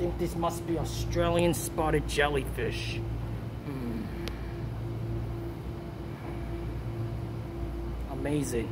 think this must be Australian spotted jellyfish. Mm. Amazing.